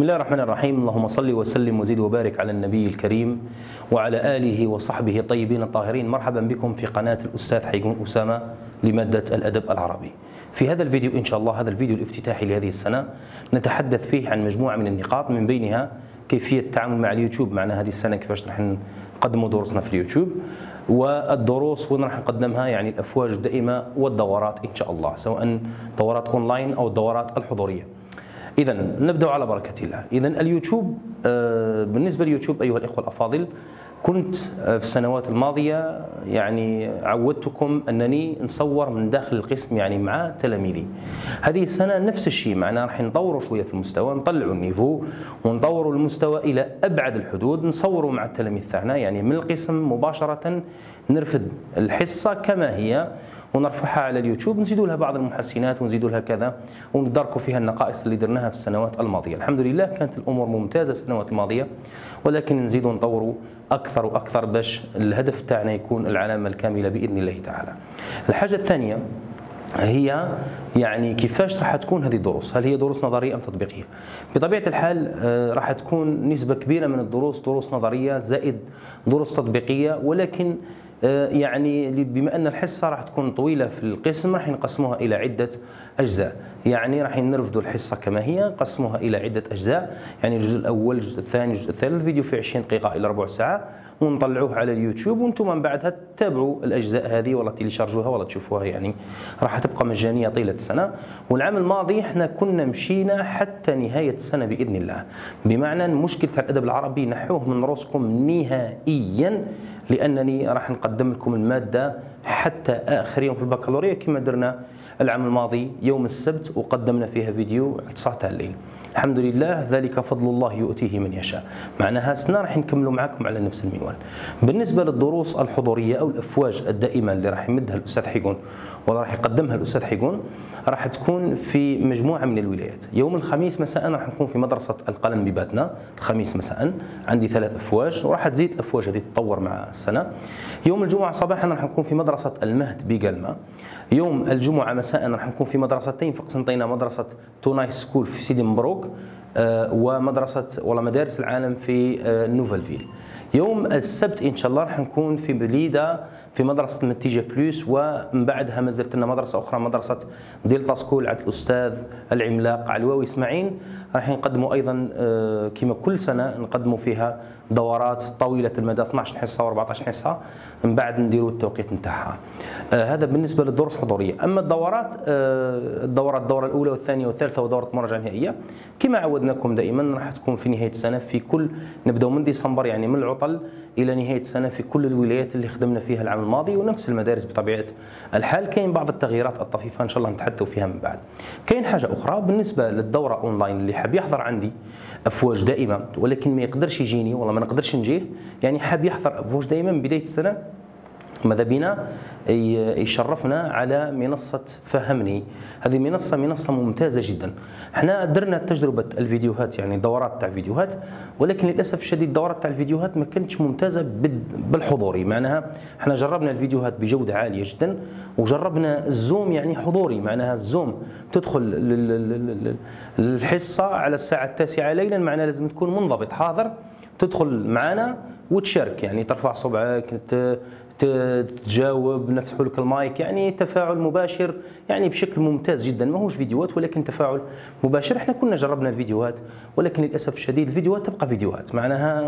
بسم الله الرحمن الرحيم. اللهم صل وسلم وزد وبارك على النبي الكريم وعلى آله وصحبه الطيبين الطاهرين. مرحبا بكم في قناة الأستاذ حيكون أسامة لمادة الأدب العربي. في هذا الفيديو إن شاء الله هذا الفيديو الافتتاحي لهذه السنة نتحدث فيه عن مجموعة من النقاط من بينها كيفية التعامل مع اليوتيوب. معنا هذه السنة كيفاش راح نقدموا دروسنا في اليوتيوب والدروس وين راح نقدمها يعني الأفواج الدائمة والدورات إن شاء الله سواء دورات أونلاين أو الدورات الحضورية. اذا نبدأ على بركة الله، اذا اليوتيوب آه، بالنسبة لليوتيوب أيها الإخوة الأفاضل كنت آه، في السنوات الماضية يعني عودتكم أنني نصور من داخل القسم يعني مع تلاميذي. هذه السنة نفس الشيء معنا راح نطوروا شوية في المستوى نطلعوا ال niveau ونطوروا المستوى إلى أبعد الحدود نصوروا مع التلاميذ تاعنا يعني من القسم مباشرة نرفد الحصة كما هي ونرفعها على اليوتيوب نزيدوا لها بعض المحسنات ونزيدوا لها كذا وندركوا فيها النقائص اللي درناها في السنوات الماضية. الحمد لله كانت الأمور ممتازة السنوات الماضية ولكن نزيدوا نطوروا أكثر وأكثر باش الهدف تاعنا يكون العلامة الكاملة بإذن الله تعالى. الحاجة الثانية هي يعني كيفاش راح تكون هذه الدروس؟ هل هي دروس نظرية أم تطبيقية؟ بطبيعة الحال آه، راح تكون نسبة كبيرة من الدروس دروس نظرية زائد دروس تطبيقية ولكن يعني بما أن الحصة راح تكون طويلة في القسم راح نقسموها إلى عدة أجزاء. يعني راح نرفدوا الحصة كما هي نقسموها إلى عدة أجزاء. يعني الجزء الأول الجزء الثاني الجزء الثالث فيديو في 20 دقيقة إلى ربع ساعة ونطلعوه على اليوتيوب وأنتم من بعدها تتابعوا الأجزاء هذه ولا تيليشارجوها ولا تشوفوها يعني راح تبقى مجانية طيلة السنة. والعام الماضي إحنا كنا مشينا حتى نهاية السنة بإذن الله. بمعنى المشكلة الأدب العربي نحوه من رؤوسكم نهائيا لأنني راح نقدم لكم المادة حتى آخر يوم في البكالوريا كما درنا العام الماضي يوم السبت وقدمنا فيها فيديو 9 تاع الليل. الحمد لله ذلك فضل الله يؤتيه من يشاء. معناها سنة راح نكملوا معكم على نفس المنوال. بالنسبة للدروس الحضورية أو الأفواج الدائمة اللي راح يمدها الأستاذ حيقون ولا راح يقدمها الأستاذ حيقون راح تكون في مجموعة من الولايات. يوم الخميس مساء راح نكون في مدرسة القلم بباتنا. الخميس مساء عندي ثلاث أفواج وراح تزيد أفواج هذه تتطور مع السنة. يوم الجمعة صباحا راح نكون في مدرسة المهد بقلمة. يوم الجمعة مساء راح نكون في مدرستين في قسنطينة مدرسة تونايس School في سيدي مبروك آه، ومدرسة ولا مدارس العالم في آه، نوفلفيل. يوم السبت إن شاء الله راح نكون في بليده في مدرسة متيجة Plus ومن بعدها ما زلت لنا مدرسة أخرى مدرسة Delta School عند الأستاذ العملاق علواوي إسماعيل. راح نقدموا أيضا آه، كما كل سنة نقدموا فيها دورات طويلة المدى 12 حصة و14 حصة. من بعد نديروا التوقيت نتاعها. آه هذا بالنسبة للدروس الحضورية. أما الدورات آه الدورات الدورة الأولى والثانية والثالثة ودورة مراجعه نهائيه كما عودناكم دائما راح تكون في نهاية السنة في كل نبداو من ديسمبر يعني من العطل إلى نهاية السنة في كل الولايات اللي خدمنا فيها العام الماضي ونفس المدارس بطبيعة الحال. كاين بعض التغييرات الطفيفة إن شاء الله نتحدثوا فيها من بعد. كاين حاجة أخرى بالنسبة للدورة أونلاين اللي حاب يحضر عندي أفواج دائمة ولكن ما يقدرش يجيني والله ما نقدرش نجيه يعني حاب يحضر افواج دائما بداية السنة. ماذا بنا يشرفنا على منصة فهمني. هذه منصة منصة ممتازة جدا. إحنا درنا تجربة الفيديوهات يعني دورات تاع فيديوهات ولكن للأسف الشديد دورات تاع الفيديوهات ما كانتش ممتازة بالحضوري معناها إحنا جربنا الفيديوهات بجودة عالية جدا وجربنا الزوم يعني حضوري. معناها الزوم تدخل الحصة على الساعة التاسعة ليلا معناها لازم تكون منضبط حاضر. تدخل معنا وتشارك يعني ترفع صبعك تجاوب نفتحوا لك المايك يعني تفاعل مباشر يعني بشكل ممتاز جدا. ما هوش فيديوهات ولكن تفاعل مباشر. إحنا كنا جربنا الفيديوهات ولكن للأسف الشديد الفيديوهات تبقى فيديوهات. معناها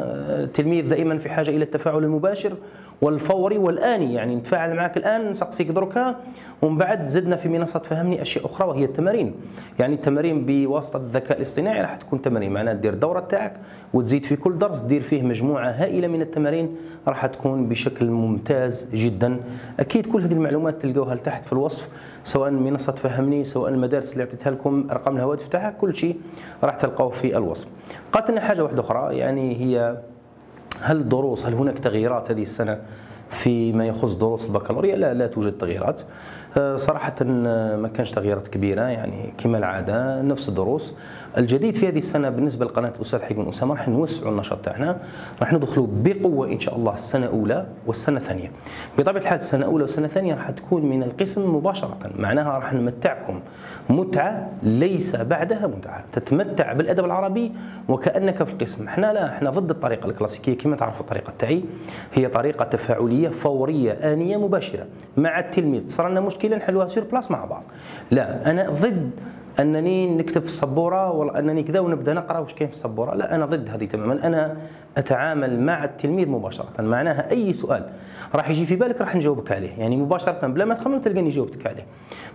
التلميذ دائما في حاجة إلى التفاعل المباشر والفوري والآني. يعني نتفاعل معك الآن نسقسيك دركا ومن بعد زدنا في منصة فهمني أشياء أخرى وهي التمارين. يعني التمارين بواسطة الذكاء الاصطناعي راح تكون تمارين. معناها دير الدورة تاعك وتزيد في كل درس دير فيه مجموعة هائلة من التمارين راح تكون بشكل ممتاز. جدا. أكيد كل هذه المعلومات تلقوها لتحت في الوصف سواء منصة فهمني سواء المدارس اللي أعطيتها لكم أرقام الهواتف تاعها كل شيء راح تلقوه في الوصف. قاتلنا حاجة واحدة أخرى يعني هي هل الدروس هل هناك تغييرات هذه السنة فيما يخص دروس البكالوريا؟ لا لا توجد تغييرات. صراحة آه، ما كانش تغييرات كبيرة يعني كما العادة نفس الدروس. الجديد في هذه السنة بالنسبة لقناة الأستاذ حيكون أسامة راح نوسعوا النشاط تاعنا راح ندخلوا بقوة إن شاء الله السنة الأولى والسنة الثانية. بطبيعة الحال السنة الأولى والسنة الثانية راح تكون من القسم مباشرة. معناها راح نمتعكم. متعة ليس بعدها متعة. تتمتع بالأدب العربي وكأنك في القسم. إحنا لا إحنا ضد الطريقة الكلاسيكية كما تعرفوا الطريقة تاعي. هي طريقة تفاعلية فورية آنية مباشرة. مع التلميذ صار لنا مشكلة نحلوها سير بلاس مع بعض. لا أنا ضد أنني نكتب في السبورة ولا أنني كذا ونبدأ نقرأ واش كاين في السبورة. لا أنا ضد هذه تماما. أنا أتعامل مع التلميذ مباشرة. معناها أي سؤال راح يجي في بالك راح نجاوبك عليه. يعني مباشرة بلا ما تخمم تلقاني جاوبتك عليه.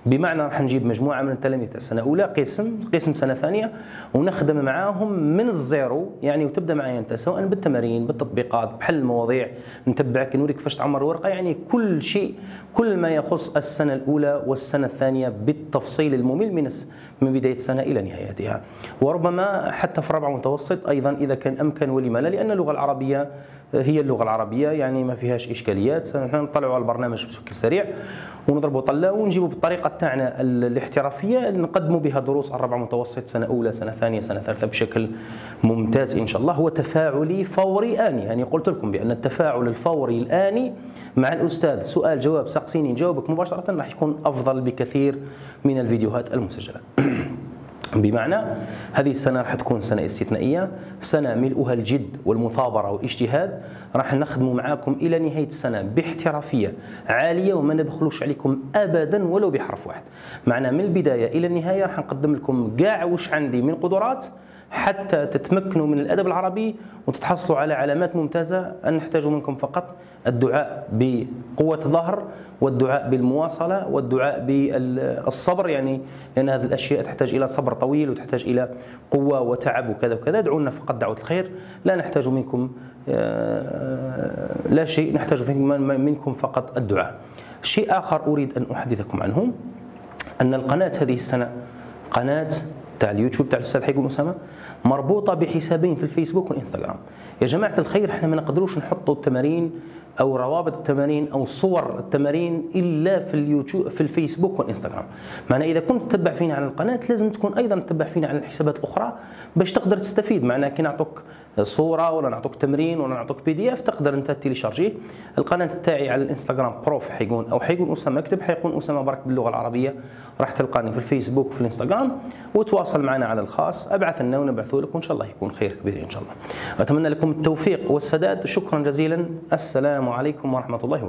بمعنى راح نجيب مجموعة من التلاميذ السنة الأولى قسم قسم سنة ثانية ونخدم معاهم من الزيرو. يعني وتبدأ معايا أنت سواء بالتمارين بالتطبيقات بحل المواضيع نتبعك نوريك كيفاش تعمر ورقة. يعني كل شيء كل ما يخص السنة الأولى والسنة الثانية بالتفصيل الممل من من بداية السنة إلى نهايتها وربما حتى في رابعه متوسط أيضا إذا كان أمكن ولما لا لأن اللغة العربية هي اللغة العربية يعني ما فيهاش إشكاليات. نحن نطلعوا على البرنامج بشكل سريع ونضربوا طلة ونجيبوا بالطريقة تاعنا الاحترافية نقدموا بها دروس الرابعه متوسط سنة أولى سنة ثانية سنة ثالثة بشكل ممتاز إن شاء الله. هو تفاعلي فوري آني. يعني قلت لكم بأن التفاعل الفوري الآني مع الأستاذ سؤال جواب سقسيني نجاوبك مباشرة راح يكون أفضل بكثير من الفيديوهات المسجلة. بمعنى هذه السنة راح تكون سنة استثنائية سنة ملؤها الجد والمثابرة والاجتهاد. راح نخدم معاكم إلى نهاية السنة باحترافية عالية وما نبخلوش عليكم أبدا ولو بحرف واحد. معنا من البداية إلى النهاية راح نقدم لكم كاع وش عندي من قدرات حتى تتمكنوا من الأدب العربي وتتحصلوا على علامات ممتازة. أن نحتاج منكم فقط الدعاء بقوة الظهر والدعاء بالمواصلة والدعاء بالصبر. يعني لأن هذه الأشياء تحتاج إلى صبر طويل وتحتاج إلى قوة وتعب وكذا وكذا. ادعوا لنا فقط دعوة الخير. لا نحتاج منكم آه، لا شيء. نحتاج منكم فقط الدعاء. شيء آخر أريد أن أحدثكم عنه أن القناة هذه السنة قناة تاع اليوتيوب تاع الأستاذ حيكون أسامة مربوطة بحسابين في الفيسبوك والإنستغرام. يا جماعة الخير إحنا ما نقدروش نحطوا التمارين أو روابط التمارين أو صور التمارين إلا في اليوتيوب في الفيسبوك والإنستغرام. معنا إذا كنت تتبع فينا على القناة لازم تكون أيضا تتبع فينا على الحسابات الأخرى باش تقدر تستفيد. معنا كي نعطوك صورة ولا نعطوك تمرين ولا نعطوك PDF تقدر أنت télécharger القناة تاعي على الإنستغرام prof حيكون أو حيكون أسامة أكتب حيكون أسامة برك باللغة العربية. راح تلقاني في الفيسبوك وفي الإنستغرام وتواصل معنا على الخاص. أبعث لنا ونبعثوا لك وان شاء الله يكون خير كبير إن شاء الله. أتمنى لكم التوفيق والسداد شكرا جزيلا. السلام عليكم ورحمة الله وبركاته.